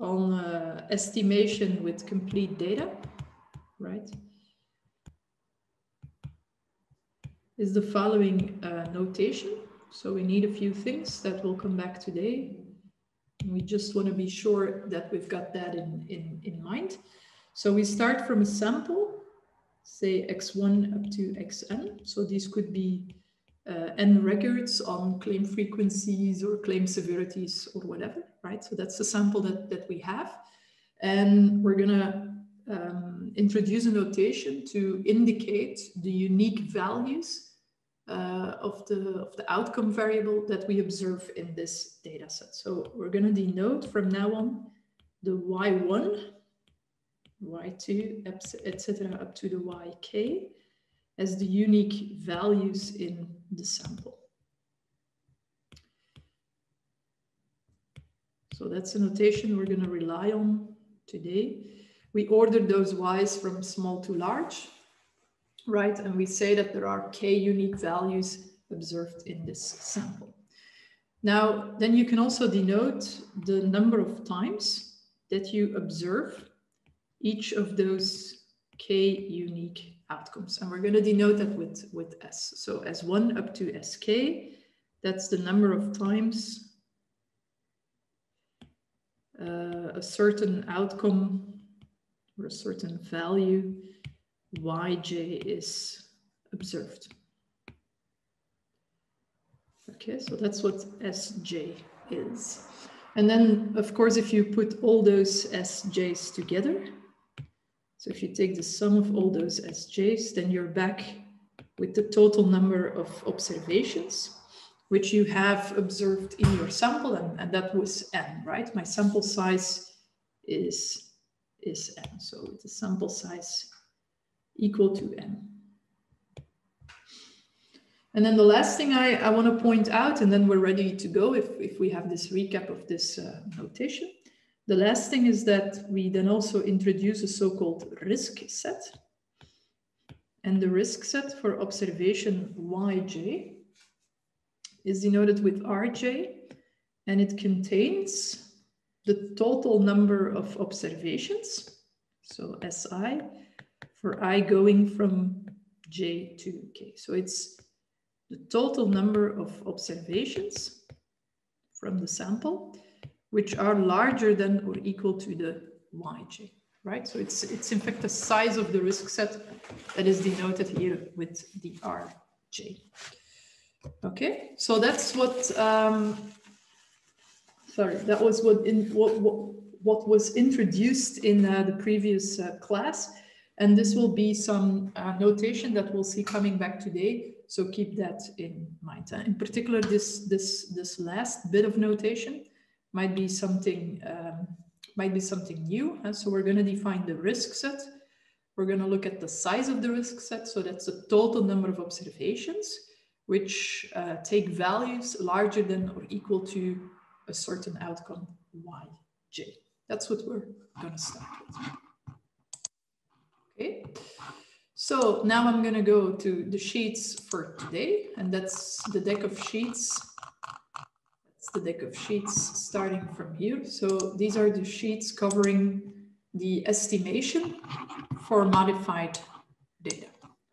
on uh, estimation with complete data, right, is the following uh, notation. So we need a few things that will come back today. We just want to be sure that we've got that in, in, in mind. So we start from a sample, say x1 up to xn. So these could be uh, n records on claim frequencies or claim severities or whatever, right? So that's the sample that, that we have. And we're gonna um, introduce a notation to indicate the unique values uh, of, the, of the outcome variable that we observe in this data set. So we're gonna denote from now on the y1, y2, etc. up to the yk as the unique values in the sample. So that's a notation we're going to rely on today. We ordered those y's from small to large, right? And we say that there are k unique values observed in this sample. Now, then you can also denote the number of times that you observe each of those k unique outcomes. And we're going to denote that with, with S. So S1 up to SK, that's the number of times uh, a certain outcome or a certain value yj is observed. Okay, so that's what sj is. And then, of course, if you put all those sj's together, so if you take the sum of all those SJs, then you're back with the total number of observations, which you have observed in your sample, and, and that was n, right? My sample size is, is n, so the sample size equal to n. And then the last thing I, I want to point out, and then we're ready to go if, if we have this recap of this uh, notation, the last thing is that we then also introduce a so-called risk set. And the risk set for observation yj is denoted with rj, and it contains the total number of observations, so si, for i going from j to k. So it's the total number of observations from the sample which are larger than or equal to the yj, right? So it's, it's in fact the size of the risk set that is denoted here with the rj. Okay, so that's what, um, sorry, that was what, in, what, what, what was introduced in uh, the previous uh, class. And this will be some uh, notation that we'll see coming back today. So keep that in mind. in particular, this, this, this last bit of notation might be something um, might be something new. And so we're going to define the risk set. We're going to look at the size of the risk set. So that's the total number of observations, which uh, take values larger than or equal to a certain outcome yj. That's what we're going to start with. Okay. So now I'm going to go to the sheets for today, and that's the deck of sheets the deck of sheets starting from here. So these are the sheets covering the estimation for modified data,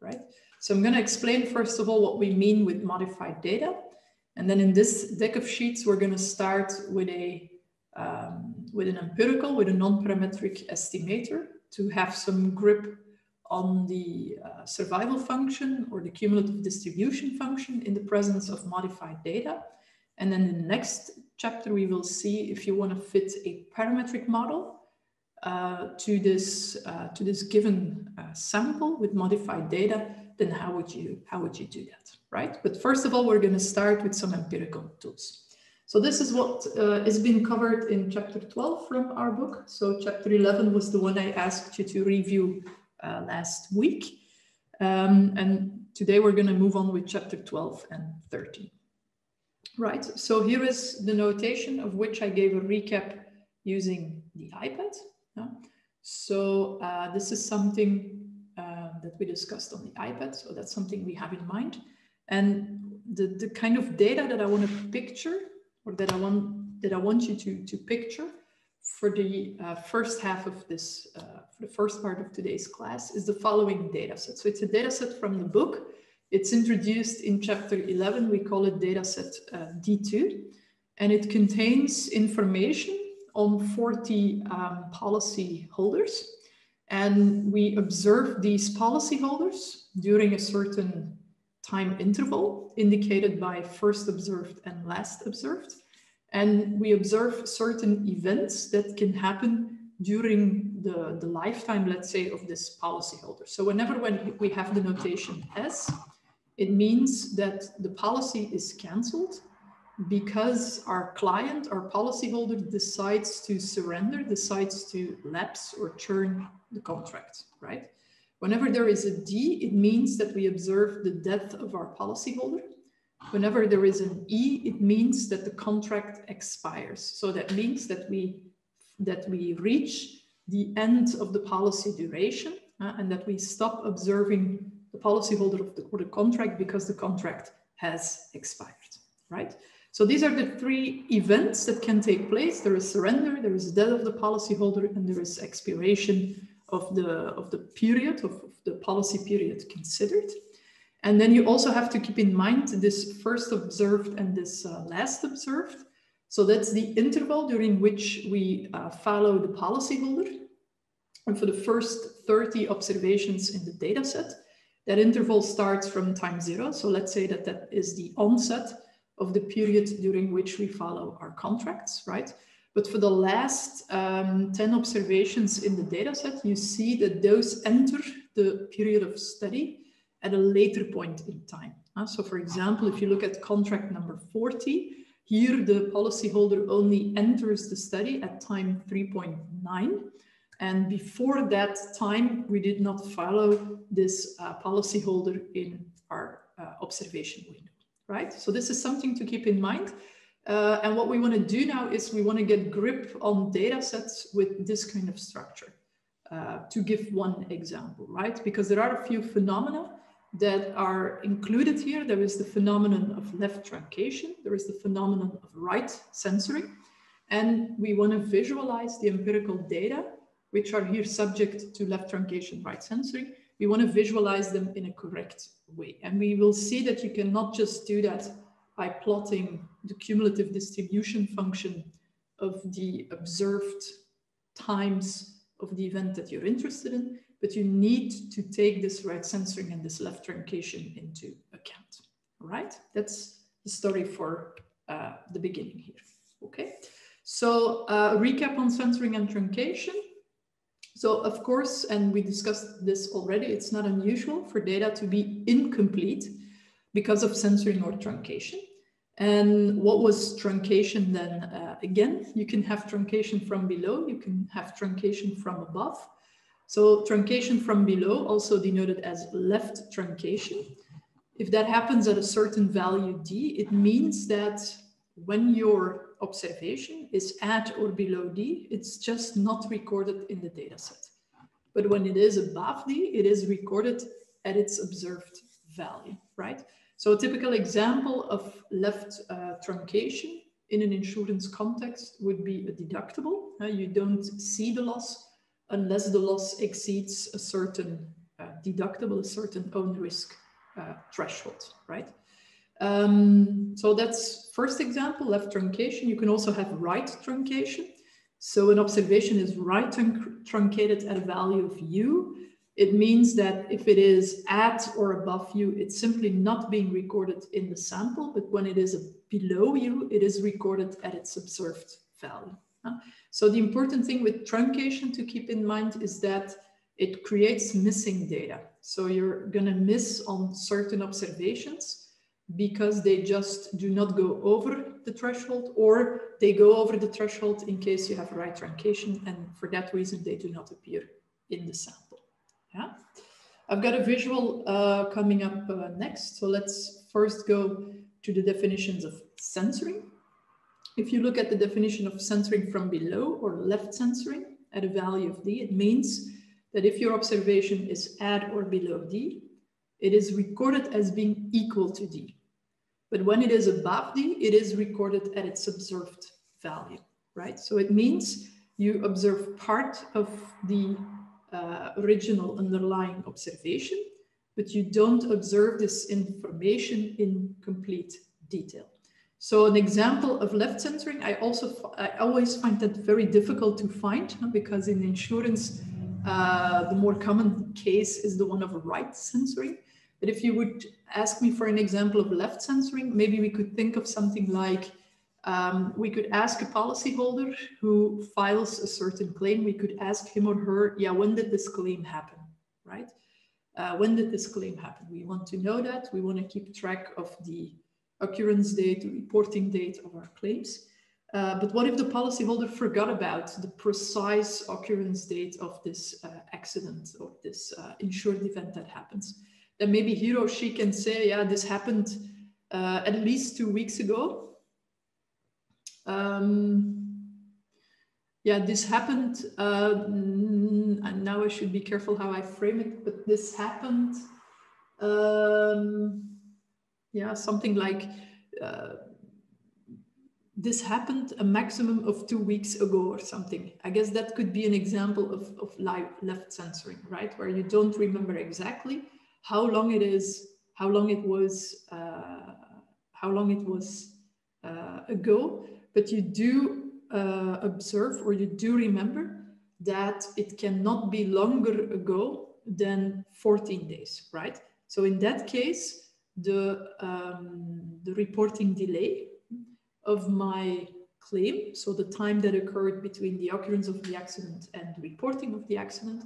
right? So I'm going to explain first of all what we mean with modified data. And then in this deck of sheets, we're going to start with a um, with an empirical, with a non-parametric estimator to have some grip on the uh, survival function or the cumulative distribution function in the presence of modified data. And then the next chapter, we will see if you want to fit a parametric model uh, to this uh, to this given uh, sample with modified data, then how would you how would you do that, right? But first of all, we're going to start with some empirical tools. So this is what uh, has been covered in chapter 12 from our book. So chapter 11 was the one I asked you to review uh, last week. Um, and today we're going to move on with chapter 12 and 13. Right, so here is the notation of which I gave a recap using the iPad. Yeah? So uh, this is something uh, that we discussed on the iPad, so that's something we have in mind. And the, the kind of data that I want to picture or that I want that I want you to, to picture for the uh, first half of this, uh, for the first part of today's class is the following data set. So it's a data set from the book. It's introduced in chapter 11. We call it dataset uh, D2. And it contains information on 40 um, policy holders. And we observe these policyholders during a certain time interval indicated by first observed and last observed. And we observe certain events that can happen during the, the lifetime, let's say, of this policyholder. So whenever when we have the notation S, it means that the policy is canceled because our client, our policyholder decides to surrender, decides to lapse or churn the contract, right? Whenever there is a D, it means that we observe the death of our policyholder. Whenever there is an E, it means that the contract expires. So that means that we that we reach the end of the policy duration uh, and that we stop observing the policyholder of the, the contract because the contract has expired, right? So these are the three events that can take place. There is surrender, there is death of the policyholder, and there is expiration of the, of the period, of, of the policy period considered. And then you also have to keep in mind this first observed and this uh, last observed. So that's the interval during which we uh, follow the policyholder. And for the first 30 observations in the data set, that interval starts from time zero. So let's say that that is the onset of the period during which we follow our contracts, right? But for the last um, 10 observations in the dataset, you see that those enter the period of study at a later point in time. Uh, so for example, if you look at contract number 40, here the policyholder only enters the study at time 3.9. And before that time, we did not follow this uh, policyholder in our uh, observation window right? So this is something to keep in mind. Uh, and what we want to do now is we want to get grip on data sets with this kind of structure. Uh, to give one example, right? Because there are a few phenomena that are included here. There is the phenomenon of left truncation. There is the phenomenon of right censoring. And we want to visualize the empirical data, which are here subject to left truncation, right censoring. We want to visualize them in a correct way. And we will see that you cannot just do that by plotting the cumulative distribution function of the observed times of the event that you're interested in, but you need to take this right censoring and this left truncation into account. All right, that's the story for uh, the beginning here. Okay, so uh, recap on censoring and truncation. So of course, and we discussed this already, it's not unusual for data to be incomplete because of censoring or truncation. And what was truncation then? Uh, again, you can have truncation from below, you can have truncation from above. So truncation from below, also denoted as left truncation. If that happens at a certain value d, it means that when your observation is at or below D, it's just not recorded in the dataset. But when it is above D, it is recorded at its observed value, right? So a typical example of left uh, truncation in an insurance context would be a deductible. Uh, you don't see the loss unless the loss exceeds a certain uh, deductible, a certain own risk uh, threshold, right? Um, so that's first example, left truncation. You can also have right truncation. So an observation is right trunc truncated at a value of u. It means that if it is at or above u, it's simply not being recorded in the sample, but when it is below u, it is recorded at its observed value. So the important thing with truncation to keep in mind is that it creates missing data. So you're gonna miss on certain observations because they just do not go over the threshold or they go over the threshold in case you have right truncation and for that reason they do not appear in the sample. Yeah, I've got a visual uh, coming up uh, next. So let's first go to the definitions of censoring. If you look at the definition of censoring from below or left censoring at a value of D, it means that if your observation is at or below D, it is recorded as being equal to D. But when it is above D, it is recorded at its observed value, right? So it means You observe part of the uh, original underlying observation, but you don't observe this information in complete detail. So an example of left censoring, I also I always find that very difficult to find because in insurance, uh, the more common case is the one of right censoring. But if you would ask me for an example of left censoring, maybe we could think of something like um, we could ask a policyholder who files a certain claim, we could ask him or her, yeah, when did this claim happen, right? Uh, when did this claim happen? We want to know that. We want to keep track of the occurrence date, the reporting date of our claims. Uh, but what if the policyholder forgot about the precise occurrence date of this uh, accident or this uh, insured event that happens? Then maybe he or she can say, yeah, this happened uh, at least two weeks ago. Um, yeah, this happened, uh, and now I should be careful how I frame it, but this happened um, yeah, something like uh, this happened a maximum of two weeks ago or something. I guess that could be an example of, of live left censoring, right? Where you don't remember exactly how long it is, how long it was, uh, how long it was uh, ago, but you do uh, observe or you do remember that it cannot be longer ago than 14 days, right? So in that case, the, um, the reporting delay of my claim, so the time that occurred between the occurrence of the accident and the reporting of the accident,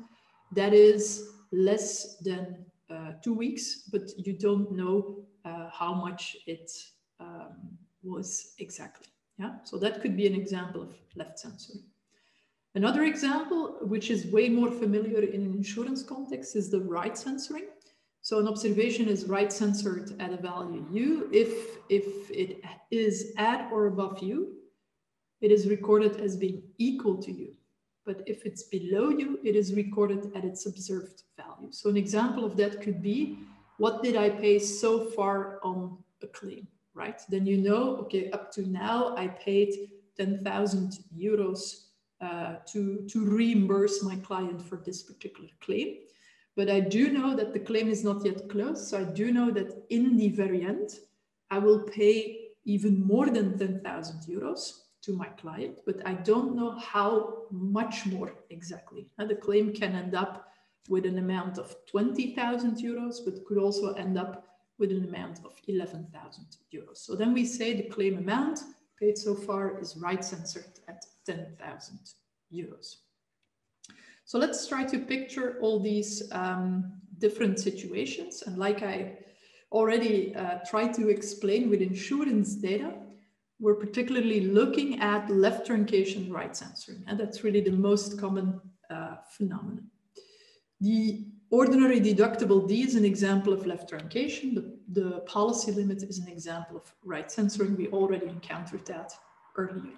that is less than uh, two weeks, but you don't know uh, how much it um, was exactly. Yeah, so that could be an example of left censoring. Another example, which is way more familiar in an insurance context, is the right censoring. So an observation is right censored at a value u. If, if it is at or above u, it is recorded as being equal to u. But if it's below you, it is recorded at its observed value. So an example of that could be, what did I pay so far on a claim, right? Then you know, okay, up to now I paid 10,000 euros uh, to, to reimburse my client for this particular claim. But I do know that the claim is not yet closed. So I do know that in the very end, I will pay even more than 10,000 euros to my client, but I don't know how much more exactly. The claim can end up with an amount of 20,000 euros, but could also end up with an amount of 11,000 euros. So then we say the claim amount paid so far is right censored at 10,000 euros. So let's try to picture all these um, different situations. And like I already uh, tried to explain with insurance data, we're particularly looking at left truncation right censoring. And that's really the most common uh, phenomenon. The ordinary deductible D is an example of left truncation. The, the policy limit is an example of right censoring. We already encountered that earlier.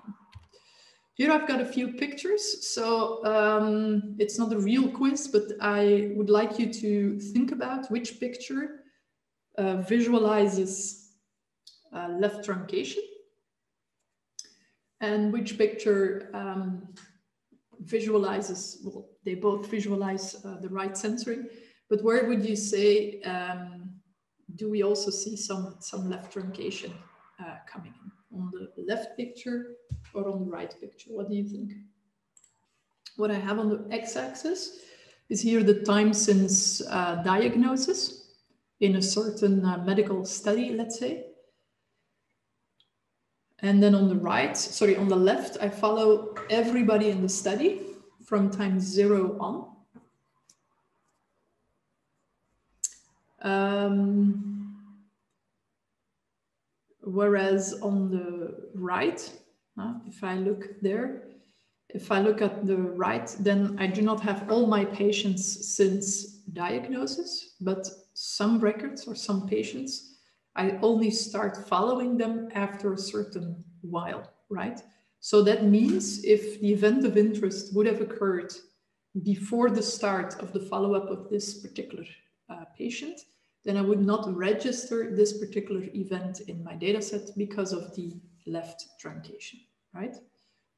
Here I've got a few pictures. So um, it's not a real quiz, but I would like you to think about which picture uh, visualizes uh, left truncation and which picture um, visualizes, well, they both visualize uh, the right censoring, but where would you say, um, do we also see some, some left truncation uh, coming in? On the left picture or on the right picture? What do you think? What I have on the x-axis is here the time since uh, diagnosis in a certain uh, medical study, let's say. And then on the right, sorry, on the left, I follow everybody in the study from time zero on. Um, whereas on the right, uh, if I look there, if I look at the right, then I do not have all my patients since diagnosis, but some records or some patients, I only start following them after a certain while, right? So that means if the event of interest would have occurred before the start of the follow-up of this particular uh, patient, then I would not register this particular event in my dataset because of the left truncation right?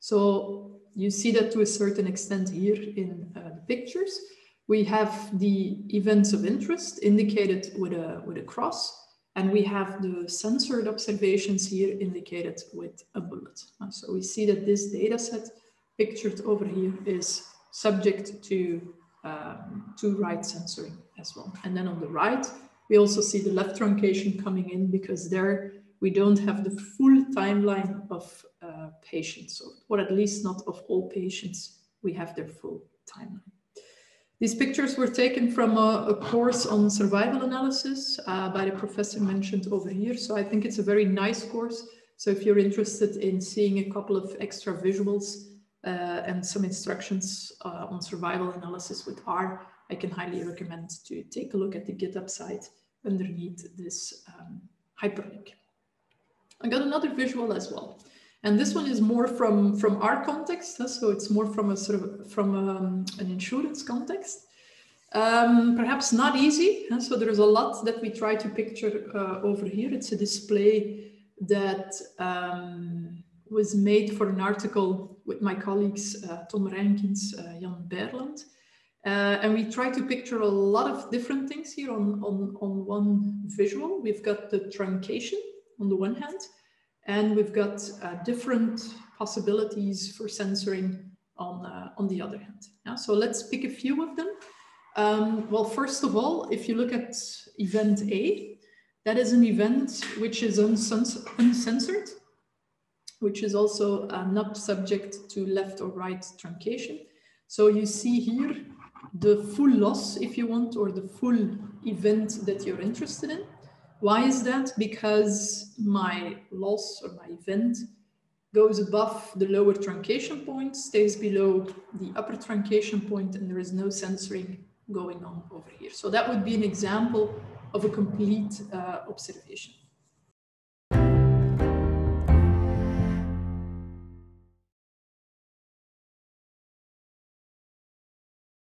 So you see that to a certain extent here in uh, the pictures. We have the events of interest indicated with a, with a cross, and we have the censored observations here indicated with a bullet. Uh, so we see that this data set pictured over here is subject to, um, to right censoring as well. And then on the right, we also see the left truncation coming in because there we don't have the full timeline of uh, patients, or at least not of all patients. We have their full timeline. These pictures were taken from a, a course on survival analysis uh, by the professor mentioned over here. So I think it's a very nice course. So if you're interested in seeing a couple of extra visuals uh, and some instructions uh, on survival analysis with R, I can highly recommend to take a look at the GitHub site underneath this um, hyperlink. I got another visual as well. And this one is more from, from our context. So it's more from a sort of from um, an insurance context. Um, perhaps not easy. So there's a lot that we try to picture uh, over here. It's a display that um, was made for an article with my colleagues, uh, Tom Reynkens, uh, Jan Beirlant. Uh, and we try to picture a lot of different things here on, on, on one visual. We've got the truncation on the one hand, and we've got uh, different possibilities for censoring on, uh, on the other hand. Yeah? So let's pick a few of them. Um, well, first of all, if you look at event A, that is an event which is uncensored, which is also uh, not subject to left or right truncation. So you see here the full loss, if you want, or the full event that you're interested in. Why is that? Because my loss or my event goes above the lower truncation point, stays below the upper truncation point, and there is no censoring going on over here. So that would be an example of a complete uh, observation.